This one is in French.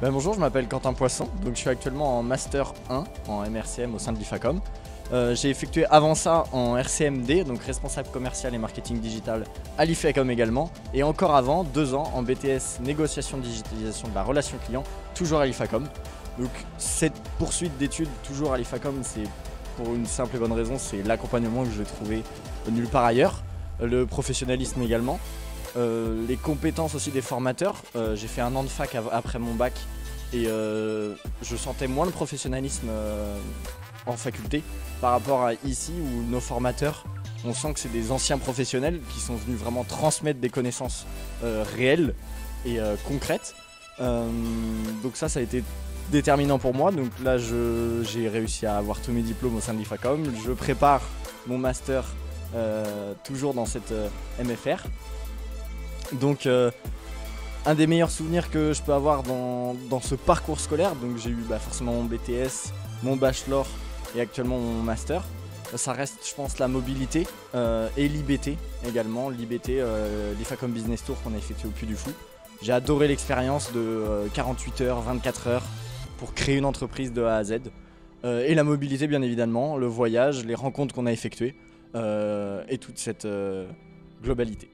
Ben, bonjour, je m'appelle Quentin Poisson, donc je suis actuellement en Master 1 en MRCM au sein de l'IFACOM. Euh, j'ai effectué avant ça en RCMD, donc responsable commercial et marketing digital à l'IFACOM également, et encore avant, deux ans en BTS négociation digitalisation de la relation client, toujours à l'IFACOM. Donc cette poursuite d'études toujours à l'IFACOM, c'est pour une simple et bonne raison, c'est l'accompagnement que je vais trouver nulle part ailleurs, le professionnalisme également. Euh, les compétences aussi des formateurs. Euh, j'ai fait un an de fac après mon bac et euh, je sentais moins le professionnalisme en faculté par rapport à ici où nos formateurs, on sent que c'est des anciens professionnels qui sont venus vraiment transmettre des connaissances réelles et concrètes. donc ça, ça a été déterminant pour moi. Donc là, j'ai réussi à avoir tous mes diplômes au sein de l'IFACOM. Je prépare mon master toujours dans cette MFR. Donc euh, un des meilleurs souvenirs que je peux avoir dans, ce parcours scolaire, donc j'ai eu bah, forcément mon BTS, mon bachelor et actuellement mon master. Ça reste, je pense, la mobilité euh, et l'IBT également. L'IBT, euh, l'IFACOM Business Tour qu'on a effectué au Puy du Fou. J'ai adoré l'expérience de 48 heures, 24 heures pour créer une entreprise de A à Z. et la mobilité, bien évidemment, le voyage, les rencontres qu'on a effectuées et toute cette globalité.